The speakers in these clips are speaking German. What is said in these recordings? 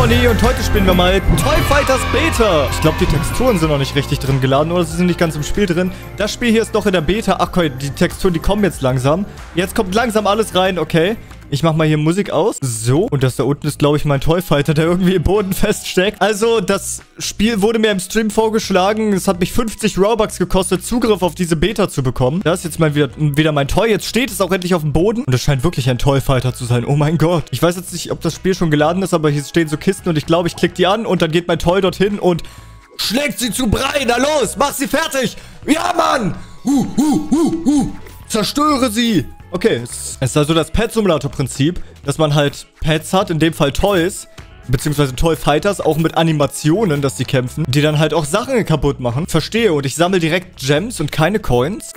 Conny und heute spielen wir mal Toy Fighters Beta. Ich glaube, die Texturen sind noch nicht richtig drin geladen oder sie sind nicht ganz im Spiel drin. Das Spiel hier ist noch in der Beta. Ach, die Texturen, die kommen jetzt langsam. Jetzt kommt langsam alles rein, okay. Ich mach mal hier Musik aus. So. Und das da unten ist, glaube ich, mein Toy Fighter, der irgendwie im Boden feststeckt. Also, das Spiel wurde mir im Stream vorgeschlagen. Es hat mich 50 Robux gekostet, Zugriff auf diese Beta zu bekommen. Da ist jetzt mal wieder, wieder mein Toy. Jetzt steht es auch endlich auf dem Boden. Und es scheint wirklich ein Toy Fighter zu sein. Oh mein Gott. Ich weiß jetzt nicht, ob das Spiel schon geladen ist, aber hier stehen so Kisten und ich glaube, ich klicke die an und dann geht mein Toy dorthin und schlägt sie zu Brei. Na los, mach sie fertig. Ja, Mann. Uh, uh, uh, uh. Zerstöre sie. Okay, es ist also das Pet-Simulator-Prinzip, dass man halt Pets hat, in dem Fall Toys, beziehungsweise Toy Fighters, auch mit Animationen, dass sie kämpfen, die dann halt auch Sachen kaputt machen. Verstehe, und ich sammle direkt Gems und keine Coins.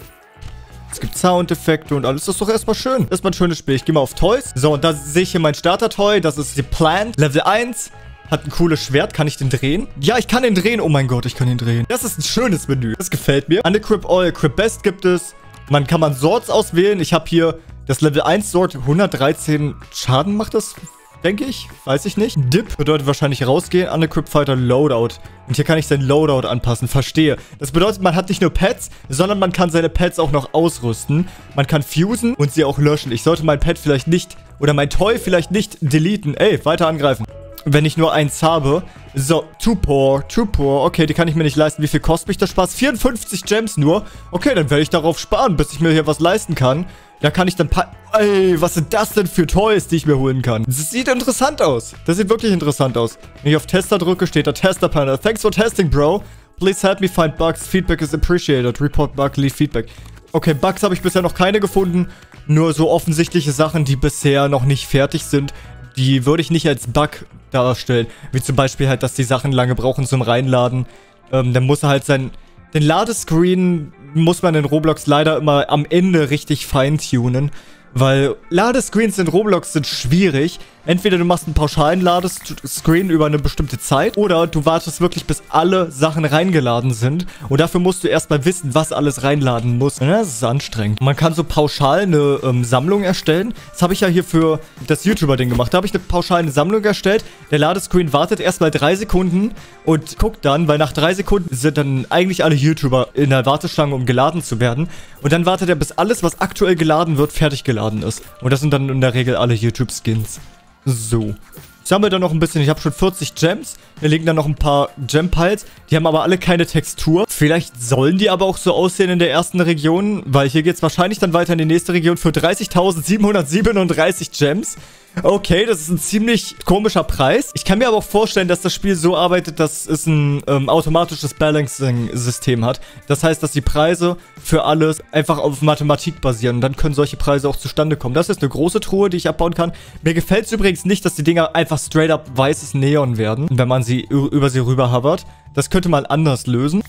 Es gibt Soundeffekte und alles. Das ist doch erstmal schön. Das ist mal ein schönes Spiel. Ich gehe mal auf Toys. So, und da sehe ich hier mein Starter-Toy. Das ist die Plant. Level 1. Hat ein cooles Schwert. Kann ich den drehen? Ja, ich kann den drehen. Oh mein Gott, ich kann ihn drehen. Das ist ein schönes Menü. Das gefällt mir. Undercrip Oil, Crip Best gibt es. Man kann man Swords auswählen. Ich habe hier das Level 1 Sword. 113 Schaden macht das, denke ich. Weiß ich nicht. Dip bedeutet wahrscheinlich rausgehen. Unequip Fighter Loadout. Und hier kann ich sein Loadout anpassen. Verstehe. Das bedeutet, man hat nicht nur Pets, sondern man kann seine Pets auch noch ausrüsten. Man kann fusen und sie auch löschen. Ich sollte mein Pet vielleicht nicht, oder mein Toy vielleicht nicht deleten. Ey, weiter angreifen wenn ich nur eins habe. So, too poor, too poor. Okay, die kann ich mir nicht leisten. Wie viel kostet mich der Spaß? 54 Gems nur. Okay, dann werde ich darauf sparen, bis ich mir hier was leisten kann. Da kann ich dann. Ey, was sind das denn für Toys, die ich mir holen kann? Das sieht interessant aus. Das sieht wirklich interessant aus. Wenn ich auf Tester drücke, steht da Tester-Panel. Thanks for testing, bro. Please help me find bugs. Feedback is appreciated. Report bug, leave feedback. Okay, Bugs habe ich bisher noch keine gefunden. Nur so offensichtliche Sachen, die bisher noch nicht fertig sind. Die würde ich nicht als Bug darstellen. Wie zum Beispiel halt, dass die Sachen lange brauchen zum Reinladen. Ähm, dann muss er halt sein... Den Ladescreen muss man in Roblox leider immer am Ende richtig feintunen. Weil Ladescreens in Roblox sind schwierig. Entweder du machst einen pauschalen Ladescreen über eine bestimmte Zeit oder du wartest wirklich, bis alle Sachen reingeladen sind. Und dafür musst du erstmal wissen, was alles reinladen muss. Ja, das ist anstrengend. Man kann so pauschal eine ähm, Sammlung erstellen. Das habe ich ja hier für das YouTuber-Ding gemacht. Da habe ich eine pauschale Sammlung erstellt. Der Ladescreen wartet erstmal drei Sekunden und guckt dann, weil nach drei Sekunden sind dann eigentlich alle YouTuber in der Warteschlange, um geladen zu werden. Und dann wartet er, bis alles, was aktuell geladen wird, fertig geladen ist. Und das sind dann in der Regel alle YouTube-Skins. So. Ich sammle da noch ein bisschen. Ich habe schon 40 Gems. Hier liegen dann noch ein paar Gem-Piles. Die haben aber alle keine Textur. Vielleicht sollen die aber auch so aussehen in der ersten Region, weil hier geht es wahrscheinlich dann weiter in die nächste Region für 30.737 Gems. Okay, das ist ein ziemlich komischer Preis. Ich kann mir aber auch vorstellen, dass das Spiel so arbeitet, dass es ein ähm, automatisches Balancing-System hat. Das heißt, dass die Preise für alles einfach auf Mathematik basieren. Und dann können solche Preise auch zustande kommen. Das ist eine große Truhe, die ich abbauen kann. Mir gefällt es übrigens nicht, dass die Dinger einfach straight up weißes Neon werden, wenn man sie über sie rüber hovert. Das könnte man anders lösen.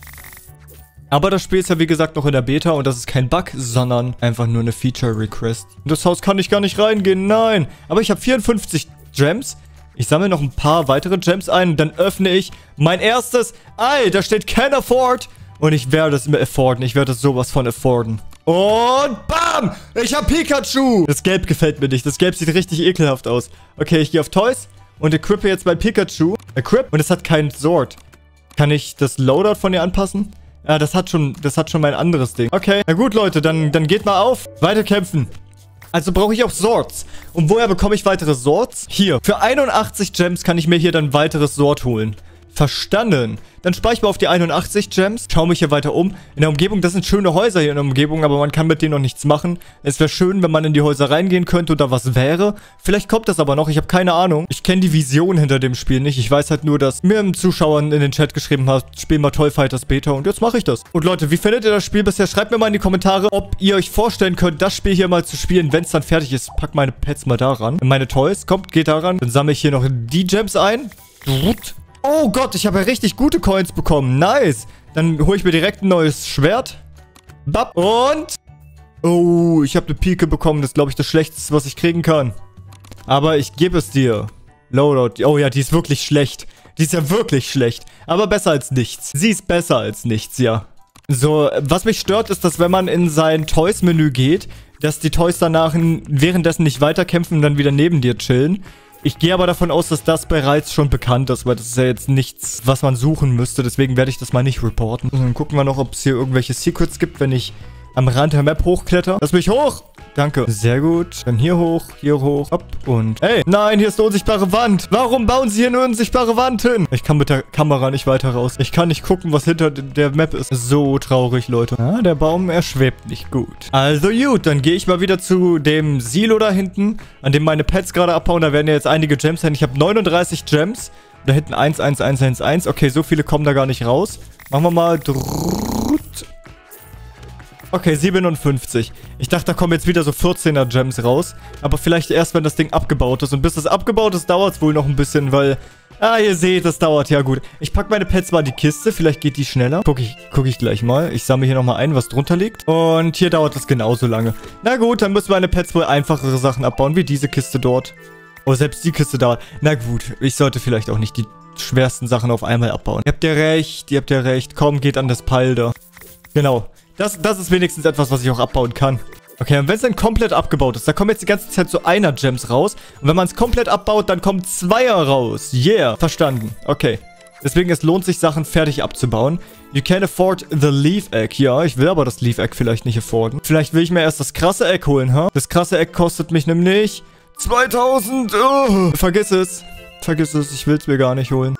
Aber das Spiel ist ja wie gesagt noch in der Beta und das ist kein Bug, sondern einfach nur eine Feature-Request. In das Haus kann ich gar nicht reingehen, nein. Aber ich habe 54 Gems. Ich sammle noch ein paar weitere Gems ein und dann öffne ich mein erstes Ei. Da steht Can Afford. Und ich werde es mir afforden. Ich werde es sowas von afforden. Und bam! Ich habe Pikachu! Das Gelb gefällt mir nicht. Das Gelb sieht richtig ekelhaft aus. Okay, ich gehe auf Toys und equippe jetzt mein Pikachu. Equip. Und es hat keinen Sword. Kann ich das Loadout von ihr anpassen? Ja, das hat schon, das hat schon mein anderes Ding. Okay, na gut, Leute, dann, dann geht mal auf. Weiter kämpfen. Also brauche ich auch Swords. Und woher bekomme ich weitere Swords? Hier. Für 81 Gems kann ich mir hier dann weiteres Sword holen. Verstanden. Dann spare ich mal auf die 81 Gems. Schau mich hier weiter um. In der Umgebung, das sind schöne Häuser hier in der Umgebung, aber man kann mit denen noch nichts machen. Es wäre schön, wenn man in die Häuser reingehen könnte da was wäre. Vielleicht kommt das aber noch, ich habe keine Ahnung. Ich kenne die Vision hinter dem Spiel nicht. Ich weiß halt nur, dass mir ein Zuschauer in den Chat geschrieben hat, spiel mal Toy Fighters Beta und jetzt mache ich das. Und Leute, wie findet ihr das Spiel bisher? Schreibt mir mal in die Kommentare, ob ihr euch vorstellen könnt, das Spiel hier mal zu spielen, wenn es dann fertig ist. Pack meine Pets mal daran. Meine Toys, kommt, geht daran. Dann sammle ich hier noch die Gems ein. Oh Gott, ich habe ja richtig gute Coins bekommen. Nice. Dann hole ich mir direkt ein neues Schwert. Bap. Und... Oh, ich habe eine Pike bekommen. Das ist, glaube ich, das Schlechteste, was ich kriegen kann. Aber ich gebe es dir. Loadout. Oh ja, die ist wirklich schlecht. Die ist ja wirklich schlecht. Aber besser als nichts. Sie ist besser als nichts, ja. So, was mich stört, ist, dass wenn man in sein Toys-Menü geht, dass die Toys danach währenddessen nicht weiterkämpfen und dann wieder neben dir chillen. Ich gehe aber davon aus, dass das bereits schon bekannt ist, weil das ist ja jetzt nichts, was man suchen müsste. Deswegen werde ich das mal nicht reporten. Und dann gucken wir noch, ob es hier irgendwelche Secrets gibt, wenn ich am Rand der Map hochkletter. Lass mich hoch! Danke. Sehr gut. Dann hier hoch, hier hoch, hopp und... Ey, nein, hier ist eine unsichtbare Wand. Warum bauen sie hier eine unsichtbare Wand hin? Ich kann mit der Kamera nicht weiter raus. Ich kann nicht gucken, was hinter der Map ist. So traurig, Leute. Ja, der Baum, er schwebt nicht gut. Also gut, dann gehe ich mal wieder zu dem Silo da hinten, an dem meine Pets gerade abbauen. Da werden ja jetzt einige Gems sein. Ich habe 39 Gems. Da hinten 1, 1, 1, 1, 1. Okay, so viele kommen da gar nicht raus. Machen wir mal... Okay, 57. Ich dachte, da kommen jetzt wieder so 14er Gems raus. Aber vielleicht erst, wenn das Ding abgebaut ist. Und bis das abgebaut ist, dauert es wohl noch ein bisschen, weil... Ah, ihr seht, das dauert. Ja, gut. Ich packe meine Pets mal in die Kiste. Vielleicht geht die schneller. Gucke ich, guck ich gleich mal. Ich sammle hier nochmal ein, was drunter liegt. Und hier dauert das genauso lange. Na gut, dann müssen meine Pets wohl einfachere Sachen abbauen, wie diese Kiste dort. Oh, selbst die Kiste dauert. Na gut, ich sollte vielleicht auch nicht die schwersten Sachen auf einmal abbauen. Ihr habt ja recht, ihr habt ja recht. Komm, geht an das Pal da. Genau. Das, das ist wenigstens etwas, was ich auch abbauen kann. Okay, und wenn es dann komplett abgebaut ist, da kommen jetzt die ganze Zeit so einer Gems raus. Und wenn man es komplett abbaut, dann kommen Zweier raus. Yeah, verstanden. Okay. Deswegen, es lohnt sich, Sachen fertig abzubauen. You can afford the Leaf Egg. Ja, ich will aber das Leaf Egg vielleicht nicht afforden. Vielleicht will ich mir erst das krasse Egg holen, ha? Huh? Das krasse Egg kostet mich nämlich 2000. Oh, vergiss es. Vergiss es, ich will es mir gar nicht holen.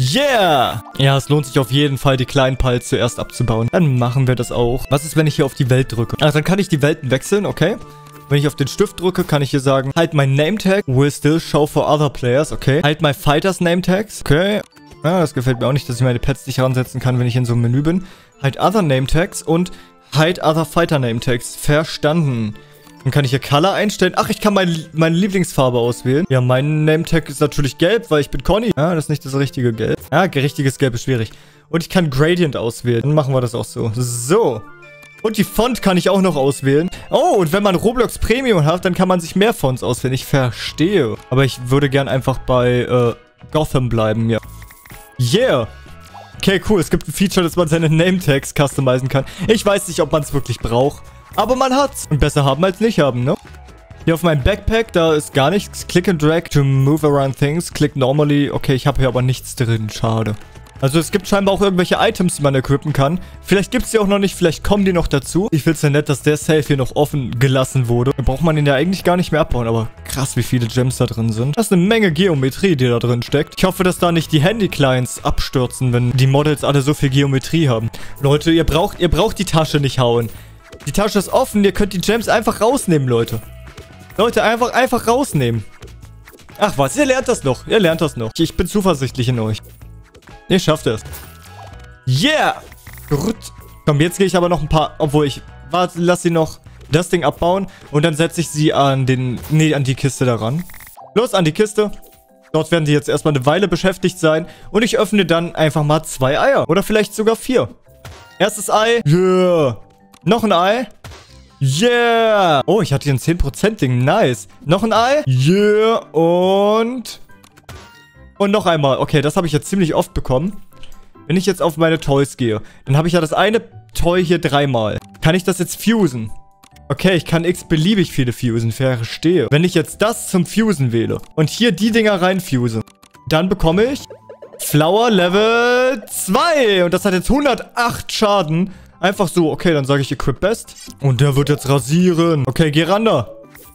Yeah! Ja, es lohnt sich auf jeden Fall, die kleinen Pals zuerst abzubauen. Dann machen wir das auch. Was ist, wenn ich hier auf die Welt drücke? Ach, dann kann ich die Welten wechseln, okay? Wenn ich auf den Stift drücke, kann ich hier sagen, halt my name tag will still show for other players, okay? Halt my fighters name tags, okay? Ja, das gefällt mir auch nicht, dass ich meine Pets nicht heransetzen kann, wenn ich in so einem Menü bin. Halt other name tags und halt other fighter name tags. Verstanden. Dann kann ich hier Color einstellen. Ach, ich kann mein, meine Lieblingsfarbe auswählen. Ja, mein Name-Tag ist natürlich gelb, weil ich bin Conny. Ja, das ist nicht das richtige Gelb. Ja, richtiges Gelb ist schwierig. Und ich kann Gradient auswählen. Dann machen wir das auch so. So. Und die Font kann ich auch noch auswählen. Oh, und wenn man Roblox Premium hat, dann kann man sich mehr Fonts auswählen. Ich verstehe. Aber ich würde gern einfach bei äh, Gotham bleiben, ja. Yeah. Okay, cool. Es gibt ein Feature, dass man seine Name-Tags customizen kann. Ich weiß nicht, ob man es wirklich braucht. Aber man hat's. Und besser haben als nicht haben, ne? Hier auf meinem Backpack, da ist gar nichts. Click and drag to move around things. Click normally. Okay, ich habe hier aber nichts drin. Schade. Also es gibt scheinbar auch irgendwelche Items, die man equippen kann. Vielleicht gibt es die auch noch nicht, vielleicht kommen die noch dazu. Ich finde es ja nett, dass der Safe hier noch offen gelassen wurde. Da braucht man ihn ja eigentlich gar nicht mehr abbauen, aber krass, wie viele Gems da drin sind. Das ist eine Menge Geometrie, die da drin steckt. Ich hoffe, dass da nicht die Handy-Clients abstürzen, wenn die Models alle so viel Geometrie haben. Leute, ihr braucht, ihr braucht die Tasche nicht hauen. Die Tasche ist offen. Ihr könnt die Gems einfach rausnehmen, Leute. Leute, einfach, einfach rausnehmen. Ach was, ihr lernt das noch. Ihr lernt das noch. Ich bin zuversichtlich in euch. Ihr schafft es. Yeah! Gut. Komm, jetzt gehe ich aber noch ein paar... Obwohl ich... Warte, lass sie noch das Ding abbauen. Und dann setze ich sie an den... Nee, an die Kiste daran. Los, an die Kiste. Dort werden sie jetzt erstmal eine Weile beschäftigt sein. Und ich öffne dann einfach mal zwei Eier. Oder vielleicht sogar vier. Erstes Ei. Yeah. Noch ein Ei. Yeah. Oh, ich hatte hier ein 10%-Ding. Nice. Noch ein Ei. Yeah. Und... Und noch einmal. Okay, das habe ich jetzt ziemlich oft bekommen. Wenn ich jetzt auf meine Toys gehe, dann habe ich ja das eine Toy hier dreimal. Kann ich das jetzt fusen? Okay, ich kann x-beliebig viele fusen. Verstehe. Wenn ich jetzt das zum Fusen wähle und hier die Dinger reinfuse, dann bekomme ich Flower Level 2. Und das hat jetzt 108 Schaden. Einfach so, okay, dann sage ich Equip Best. Und der wird jetzt rasieren. Okay, geh ran da.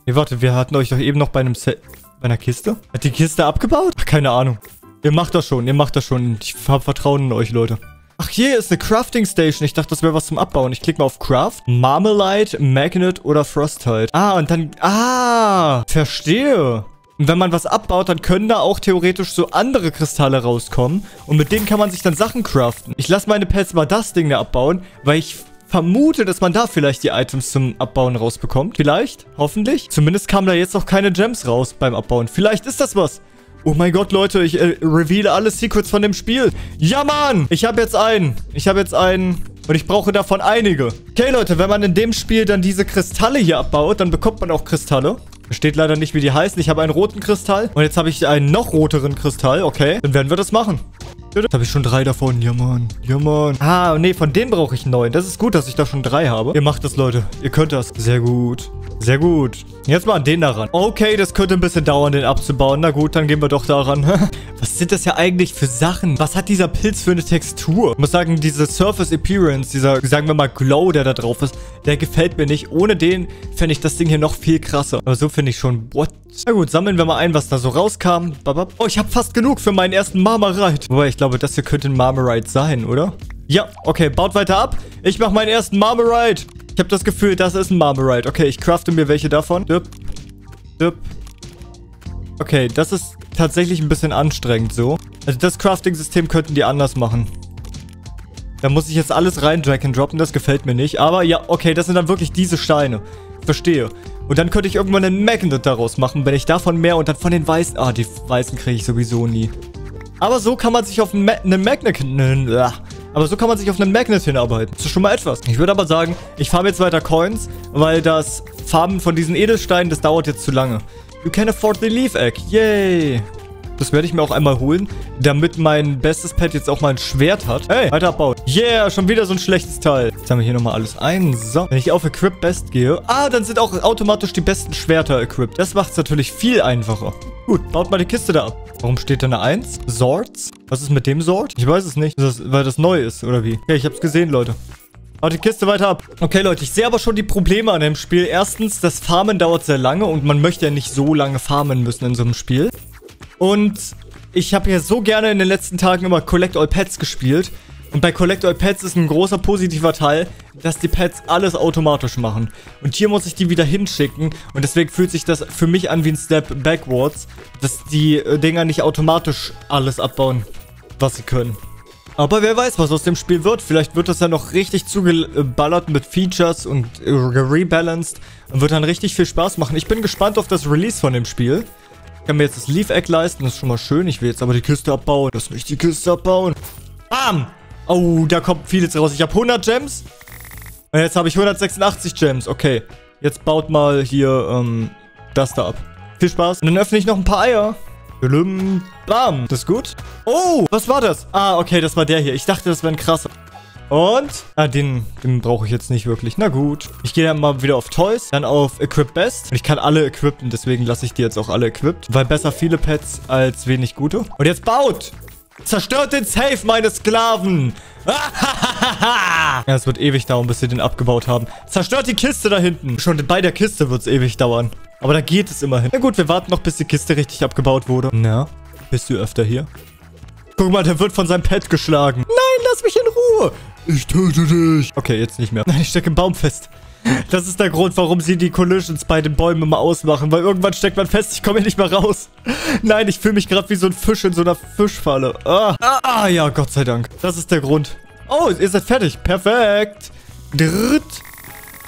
Nee, warte, wir hatten euch doch eben noch bei einem Set... Bei einer Kiste? Hat die Kiste abgebaut? Ach, keine Ahnung. Ihr macht das schon, ihr macht das schon. Ich habe Vertrauen in euch, Leute. Ach, hier ist eine Crafting Station. Ich dachte, das wäre was zum Abbauen. Ich klicke mal auf Craft. Marmalite, Magnet oder Frostite. Ah, und dann... Ah, verstehe. Und wenn man was abbaut, dann können da auch theoretisch so andere Kristalle rauskommen. Und mit denen kann man sich dann Sachen craften. Ich lasse meine Pets mal das Ding da abbauen, weil ich vermute, dass man da vielleicht die Items zum Abbauen rausbekommt. Vielleicht, hoffentlich. Zumindest kamen da jetzt noch keine Gems raus beim Abbauen. Vielleicht ist das was. Oh mein Gott, Leute, ich äh, reveale alle Secrets von dem Spiel. Ja, Mann! Ich habe jetzt einen. Ich habe jetzt einen. Und ich brauche davon einige. Okay, Leute, wenn man in dem Spiel dann diese Kristalle hier abbaut, dann bekommt man auch Kristalle. Steht leider nicht, wie die heißen. Ich habe einen roten Kristall. Und jetzt habe ich einen noch roteren Kristall. Okay, dann werden wir das machen. Jetzt habe ich schon drei davon. Ja, Mann. Ja, Mann. Ah, nee, von denen brauche ich neun. Das ist gut, dass ich da schon drei habe. Ihr macht das, Leute. Ihr könnt das. Sehr gut. Sehr gut. Jetzt mal an den daran. Okay, das könnte ein bisschen dauern, den abzubauen. Na gut, dann gehen wir doch daran. Was sind das ja eigentlich für Sachen? Was hat dieser Pilz für eine Textur? Ich muss sagen, diese Surface Appearance, dieser, sagen wir mal, Glow, der da drauf ist, der gefällt mir nicht. Ohne den fände ich das Ding hier noch viel krasser. Aber so finde ich schon, what? Na gut, sammeln wir mal ein, was da so rauskam. Oh, ich habe fast genug für meinen ersten Marmarite. Wobei, ich glaube, das hier könnte ein Marmarite sein, oder? Ja, okay, baut weiter ab. Ich mache meinen ersten Marmarite. Ich habe das Gefühl, das ist ein Marmarite. Okay, ich crafte mir welche davon. Düpp. Düpp. Okay, das ist tatsächlich ein bisschen anstrengend so. Also das Crafting-System könnten die anders machen. Da muss ich jetzt alles rein drag and droppen, das gefällt mir nicht. Aber ja, okay, das sind dann wirklich diese Steine. Verstehe. Und dann könnte ich irgendwann einen Magnet daraus machen, wenn ich davon mehr und dann von den weißen... Ah, die weißen kriege ich sowieso nie. Aber so kann man sich auf einen, Ma einen Magnet... Aber so kann man sich auf einen Magnet hinarbeiten. Das ist schon mal etwas. Ich würde aber sagen, ich farme jetzt weiter Coins, weil das Farben von diesen Edelsteinen, das dauert jetzt zu lange. You can afford the Leaf Egg. Yay. Das werde ich mir auch einmal holen, damit mein bestes Pet jetzt auch mal ein Schwert hat. Hey, weiter abbauen. Yeah, schon wieder so ein schlechtes Teil. Jetzt haben wir hier nochmal alles ein. So, wenn ich auf Equip Best gehe. Ah, dann sind auch automatisch die besten Schwerter equipped. Das macht es natürlich viel einfacher. Gut, baut mal die Kiste da ab. Warum steht da eine 1? Swords? Was ist mit dem Sword? Ich weiß es nicht. Das, weil das neu ist, oder wie? Okay, ich hab's gesehen, Leute. Haut die Kiste weiter ab. Okay, Leute, ich sehe aber schon die Probleme an dem Spiel. Erstens, das Farmen dauert sehr lange und man möchte ja nicht so lange farmen müssen in so einem Spiel. Und ich habe ja so gerne in den letzten Tagen immer Collect All Pets gespielt. Und bei Collect All Pets ist ein großer positiver Teil, dass die Pets alles automatisch machen. Und hier muss ich die wieder hinschicken. Und deswegen fühlt sich das für mich an wie ein Step backwards, dass die äh, Dinger nicht automatisch alles abbauen, was sie können. Aber wer weiß, was aus dem Spiel wird. Vielleicht wird das ja noch richtig zugeballert mit Features und äh, rebalanced und wird dann richtig viel Spaß machen. Ich bin gespannt auf das Release von dem Spiel. Ich kann mir jetzt das Leaf Egg leisten, das ist schon mal schön. Ich will jetzt aber die Kiste abbauen. Lass mich die Kiste abbauen. Bam! Oh, da kommt vieles raus. Ich habe 100 Gems. Und jetzt habe ich 186 Gems. Okay. Jetzt baut mal hier ähm, das da ab. Viel Spaß. Und dann öffne ich noch ein paar Eier. Bam. Das ist gut. Oh, was war das? Ah, okay, das war der hier. Ich dachte, das wäre ein krasser. Und, ah, den, den brauche ich jetzt nicht wirklich. Na gut. Ich gehe dann mal wieder auf Toys, dann auf Equip Best. Und ich kann alle equippen, deswegen lasse ich die jetzt auch alle equipped. Weil besser viele Pets als wenig gute. Und jetzt baut! Zerstört den Safe, meine Sklaven! ja, es wird ewig dauern, bis sie den abgebaut haben. Zerstört die Kiste da hinten. Schon bei der Kiste wird es ewig dauern. Aber da geht es immerhin. Na gut, wir warten noch, bis die Kiste richtig abgebaut wurde. Na, bist du öfter hier? Guck mal, der wird von seinem Pet geschlagen. Nein, lass mich in Ruhe. Ich töte dich. Okay, jetzt nicht mehr. Nein, ich stecke im Baum fest. Das ist der Grund, warum sie die Collisions bei den Bäumen immer ausmachen. Weil irgendwann steckt man fest, ich komme hier nicht mehr raus. Nein, ich fühle mich gerade wie so ein Fisch in so einer Fischfalle. Ah. ah, ja, Gott sei Dank. Das ist der Grund. Oh, ihr seid fertig. Perfekt. Dritt.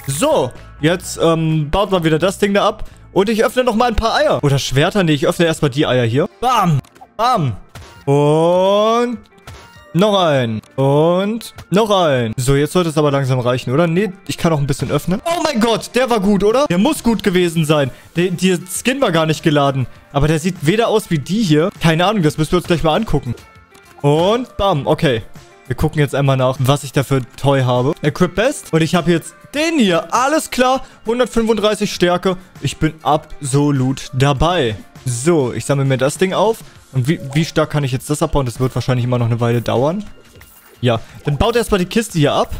So, jetzt ähm, baut man wieder das Ding da ab. Und ich öffne nochmal ein paar Eier. Oder Schwerter? Nee, ich öffne erstmal die Eier hier. Bam. Bam. Und noch ein. Und noch ein. So, jetzt sollte es aber langsam reichen, oder? Nee, ich kann auch ein bisschen öffnen. Oh mein Gott, der war gut, oder? Der muss gut gewesen sein. Der, der Skin war gar nicht geladen. Aber der sieht weder aus wie die hier. Keine Ahnung, das müssen wir uns gleich mal angucken. Und bam, okay. Wir gucken jetzt einmal nach, was ich da für Toy habe. Equip Best. Und ich habe jetzt den hier. Alles klar. 135 Stärke. Ich bin absolut dabei. So, ich sammle mir das Ding auf. Und wie, wie stark kann ich jetzt das abbauen? Das wird wahrscheinlich immer noch eine Weile dauern. Ja, dann baut erstmal die Kiste hier ab.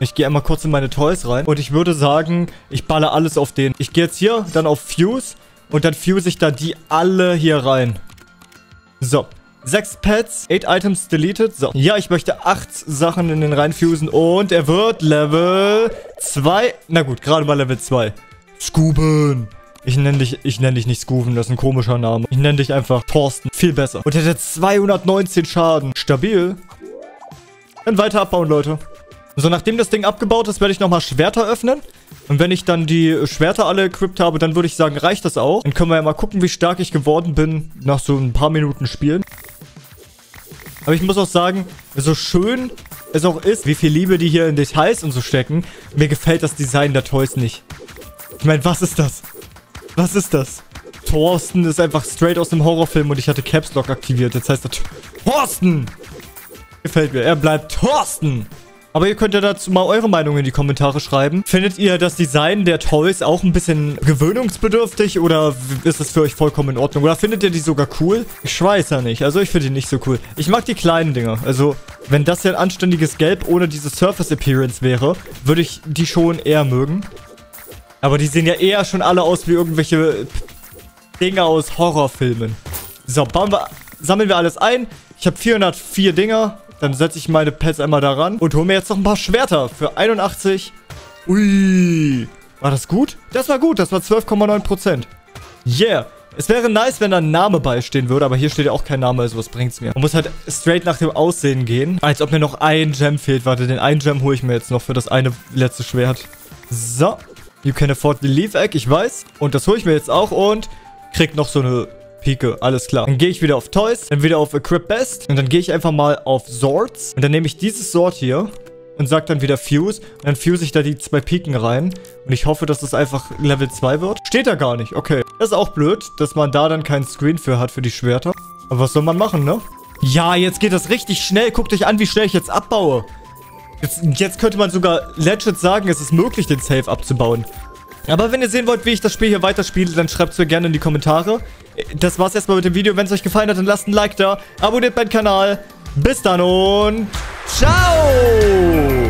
Ich gehe einmal kurz in meine Toys rein. Und ich würde sagen, ich balle alles auf den. Ich gehe jetzt hier, dann auf Fuse. Und dann fuse ich da die alle hier rein. So. Sechs Pets, eight Items deleted. So. Ja, ich möchte acht Sachen in den reinfusen. Und er wird Level 2. Na gut, gerade mal Level 2. Scuben. Ich nenne dich, ich nenne dich nicht Scooven, das ist ein komischer Name. Ich nenne dich einfach Thorsten. Viel besser. Und hat 219 Schaden. Stabil. Dann weiter abbauen, Leute. So, nachdem das Ding abgebaut ist, werde ich nochmal Schwerter öffnen. Und wenn ich dann die Schwerter alle equipped habe, dann würde ich sagen, reicht das auch. Dann können wir ja mal gucken, wie stark ich geworden bin nach so ein paar Minuten Spielen. Aber ich muss auch sagen, so schön es auch ist, wie viel Liebe die hier in Details und so stecken, mir gefällt das Design der Toys nicht. Ich meine, was ist das? Was ist das? Thorsten ist einfach straight aus dem Horrorfilm und ich hatte Caps Lock aktiviert. Jetzt heißt er Thorsten. Gefällt mir. Er bleibt Thorsten. Aber ihr könnt ja dazu mal eure Meinung in die Kommentare schreiben. Findet ihr das Design der Toys auch ein bisschen gewöhnungsbedürftig oder ist es für euch vollkommen in Ordnung? Oder findet ihr die sogar cool? Ich weiß ja nicht. Also ich finde die nicht so cool. Ich mag die kleinen Dinger. Also wenn das ja ein anständiges Gelb ohne diese Surface Appearance wäre, würde ich die schon eher mögen. Aber die sehen ja eher schon alle aus wie irgendwelche Dinger aus Horrorfilmen. So, bauen wir, sammeln wir alles ein. Ich habe 404 Dinger. Dann setze ich meine Pets einmal daran und hole mir jetzt noch ein paar Schwerter für 81. Ui. War das gut? Das war gut. Das war 12,9%. Yeah. Es wäre nice, wenn da ein Name beistehen würde, aber hier steht ja auch kein Name, also was bringt's mir? Man muss halt straight nach dem Aussehen gehen. Als ob mir noch ein Gem fehlt. Warte, den einen Gem hole ich mir jetzt noch für das eine letzte Schwert. So. You can afford the Leaf Egg, ich weiß. Und das hole ich mir jetzt auch und krieg noch so eine Pike, alles klar. Dann gehe ich wieder auf Toys, dann wieder auf Equip Best und dann gehe ich einfach mal auf Swords und dann nehme ich dieses Sword hier und sage dann wieder Fuse und dann fuse ich da die zwei Piken rein und ich hoffe, dass das einfach Level 2 wird. Steht da gar nicht, okay. Das ist auch blöd, dass man da dann keinen Screen für hat für die Schwerter. Aber was soll man machen, ne? Ja, jetzt geht das richtig schnell. Guckt euch an, wie schnell ich jetzt abbaue. Jetzt, jetzt könnte man sogar legit sagen, es ist möglich, den Safe abzubauen. Aber wenn ihr sehen wollt, wie ich das Spiel hier weiterspiele, dann schreibt es mir gerne in die Kommentare. Das war's erstmal mit dem Video. Wenn es euch gefallen hat, dann lasst ein Like da. Abonniert meinen Kanal. Bis dann und ciao!